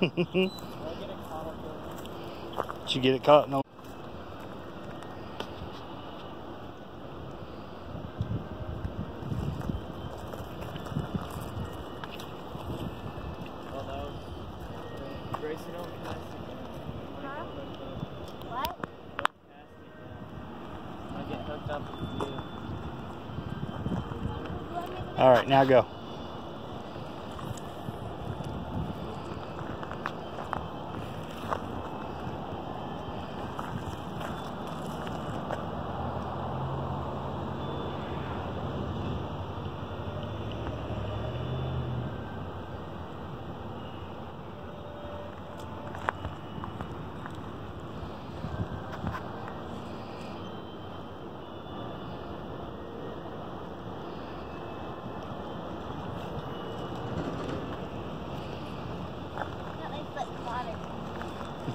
Did you get it caught? No. Well, that was Grayson,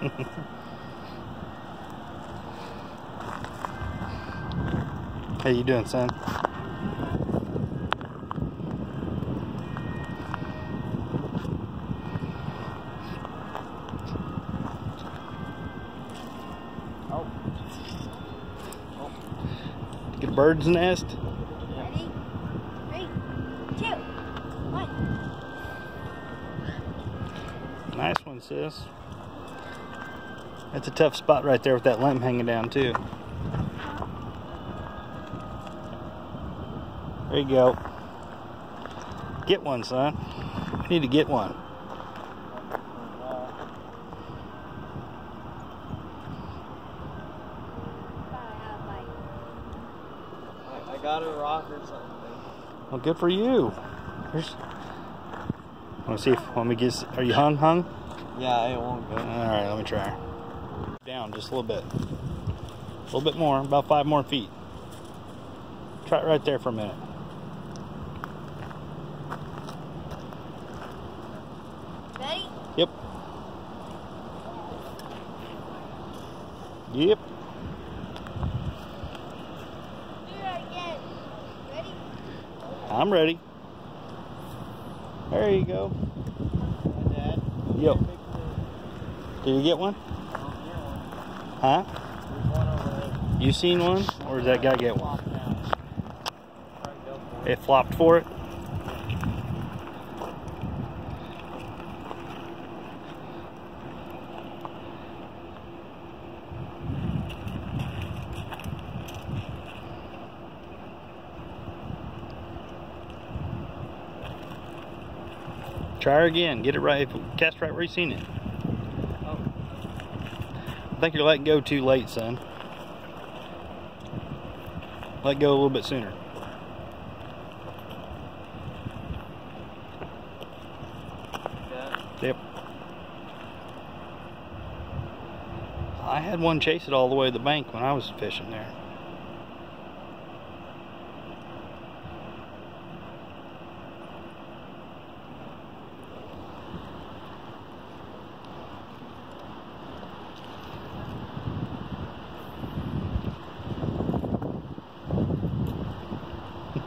How you doing, son? Oh. Get a bird's nest. Ready? Three, two, one. Nice one, sis. That's a tough spot right there with that limb hanging down too. There you go. Get one, son. You need to get one. I, got a rock or something. Well, good for you. Here's. Want to see if let me get. Are you hung? Hung? Yeah, it won't go. All right, let me try. Down just a little bit. A little bit more, about five more feet. Try it right there for a minute. Ready? Yep. Yep. Do it again. Ready? I'm ready. There you go. Dad, Yo. big. Did you get one? Huh? You seen one? Or did that guy get one? It. Flopped for it? Try her again. Get it right. Cast right where you seen it. I think you're letting go too late, son. Let go a little bit sooner. Yep. I had one chase it all the way to the bank when I was fishing there.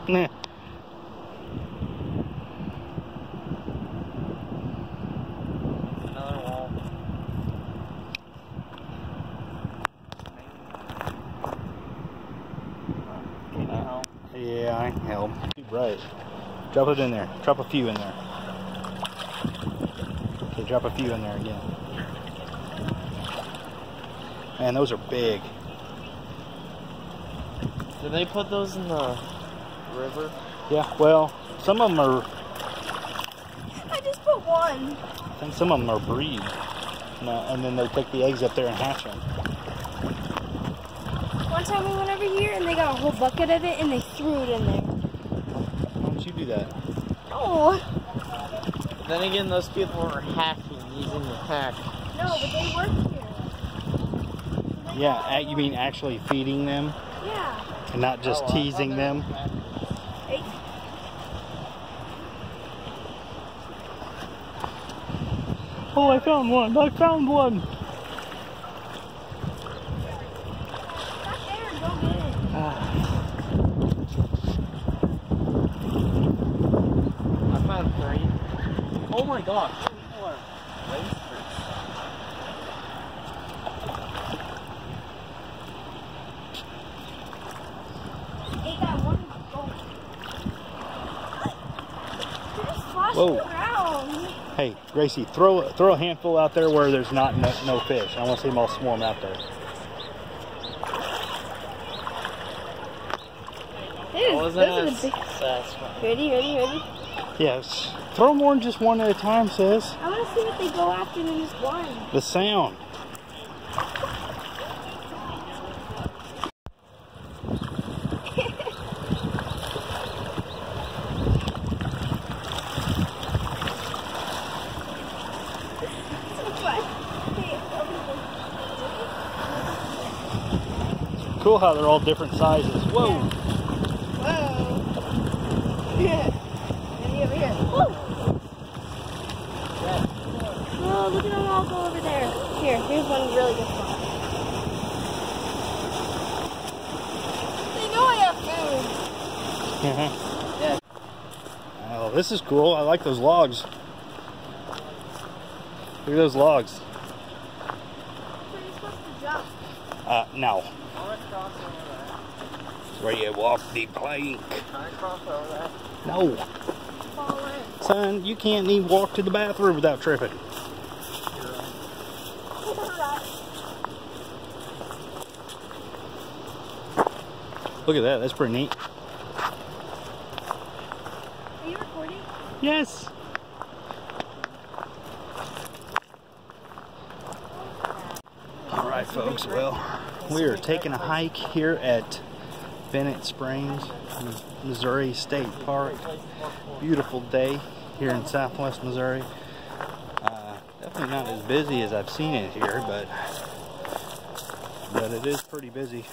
Nah. Another wall. Can you help? Yeah, I can help. Too bright. Drop it in there. Drop a few in there. Okay, drop a few in there again. Man, those are big. Did they put those in the river? Yeah, well, some of them are, I just put one. I think some of them are breed. No, uh, and then they take the eggs up there and hatch them. One time we went over here and they got a whole bucket of it and they threw it in there. Why don't you do that? Oh. Then again, those people were hacking, using the hack. No, but they work here. Yeah, a- you mean actually feeding them Yeah. and not just Oh, I teasing they them? were hacking. Hey. Oh, I found one. I found one. It. I found three. Oh my gosh. People are wasters. Ate that one. Go. They're just sloshing Whoa. around. Hey, Gracie, throw throw a handful out there where there's not no, no fish. I want to see them all swarm out there. Dude, those are the big. Ready, ready, ready. Yes. Throw more than just one at a time, sis. I want to see what they go after than just one. The sound. Cool how they're all different sizes. Whoa. Whoa. Yeah. Over here. Woo. Oh, look at them all go over there. Here, here's one really good spot. They know I have food. Yeah. Oh, this is cool. I like those logs. Look at those logs. So you're supposed to jump. Uh, no. I want to cross over that. Where you walk the plank. Can I cross over that? No. Son, you can't even walk to the bathroom without tripping. Look at that. That's pretty neat. Are you recording? Yes. All right, folks. Well, we are taking a hike here at Bennett Springs, Missouri State Park. Beautiful day here in Southwest Missouri. Uh, definitely not as busy as I've seen it here, but but it is pretty busy.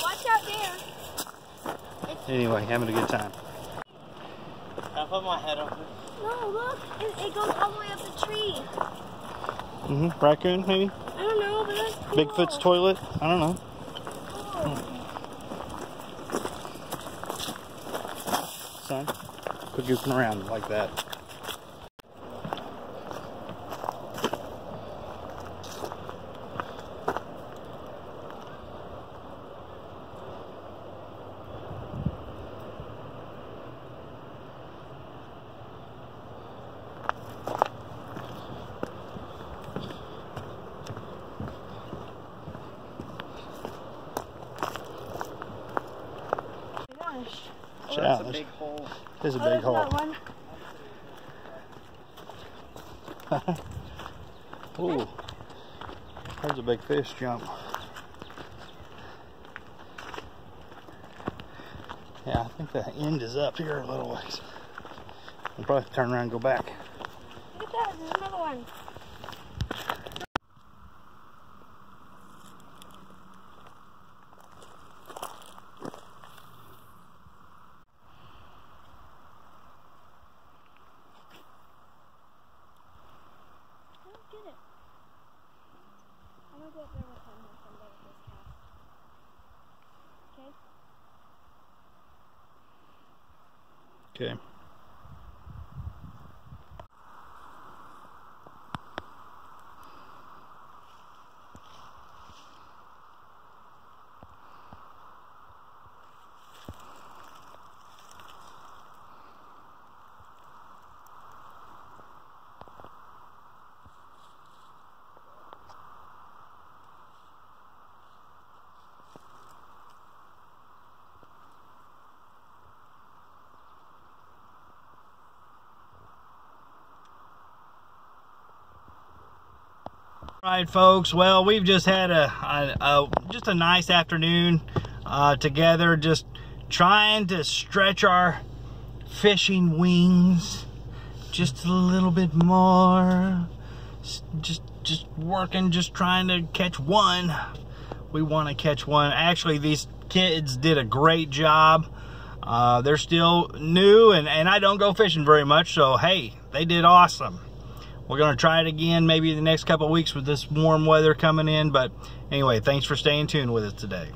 Watch out there. Anyway, having a good time. Can I put my head over? No, look. It, it goes all the way up the tree. Mm-hmm, Raccoon, maybe? I don't know, but that's cool. Bigfoot's toilet? I don't know. Son, quit goofing around like that. Gosh. Oh, Yeah, that's a there's- big hole. There's a Oh, big hole. that one. Ooh, there's a big fish jump. Yeah, I think the end is up here a little ways. We'll probably turn around and go back. Look at that. There's another one. I don't get it. With this cast. Okay? Okay. Right, folks. Well, we've just had a, a, a just a nice afternoon uh, together, just trying to stretch our fishing wings just a little bit more. Just just working, just trying to catch one. We want to catch one. Actually, these kids did a great job. Uh, they're still new, and, and I don't go fishing very much, so hey, they did awesome. We're going to try it again maybe the next couple weeks with this warm weather coming in. But anyway, thanks for staying tuned with us today.